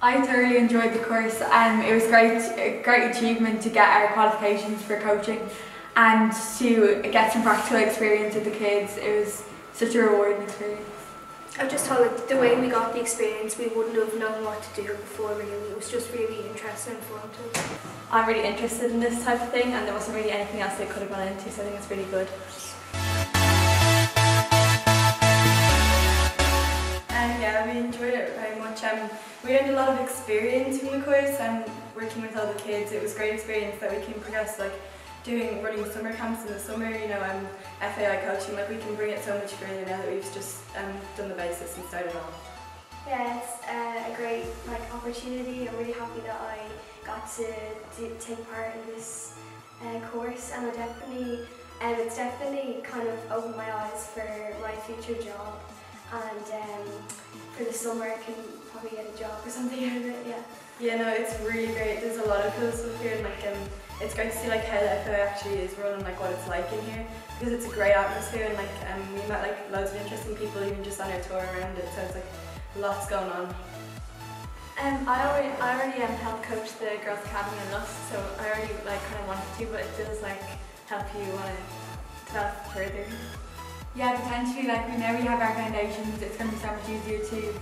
I thoroughly enjoyed the course and it was great, a great achievement to get our qualifications for coaching and to get some practical experience with the kids. It was such a rewarding experience. I just thought like, the way we got the experience, we wouldn't have known what to do before really. It was just really interesting and fun to I'm really interested in this type of thing and there wasn't really anything else they could have gone into so I think it's really good. And yeah, we enjoyed it very much. Um, we learned a lot of experience from the course and working with all the kids. It was a great experience that we can progress like doing running summer camps in the summer, you know, um, FAI coaching, like we can bring it so much further now that we've just um, done the basis and started on. Yeah, it's uh, a great like opportunity. I'm really happy that I got to take part in this uh, course, and I definitely, um, it's definitely kind of opened my eyes for my future job, and um, for the summer I can probably get a job or something out of it. Yeah. Yeah, no, it's really great. There's a lot of cool stuff here, and like um, it's great to see like how the FAI actually is run and like what it's like in here because it's a great atmosphere and like um, we met like loads of interesting people even just on our tour around it. So it's like lots going on. Um, I already, I already um, helped coach the Girls Academy in Lusk, so I already like kind of wanted to, but it does like help you want to develop further. Yeah, potentially, like we know we have our foundations, it's going to be so much easier to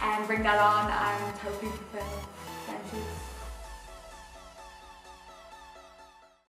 um, bring that on and hopefully fulfill.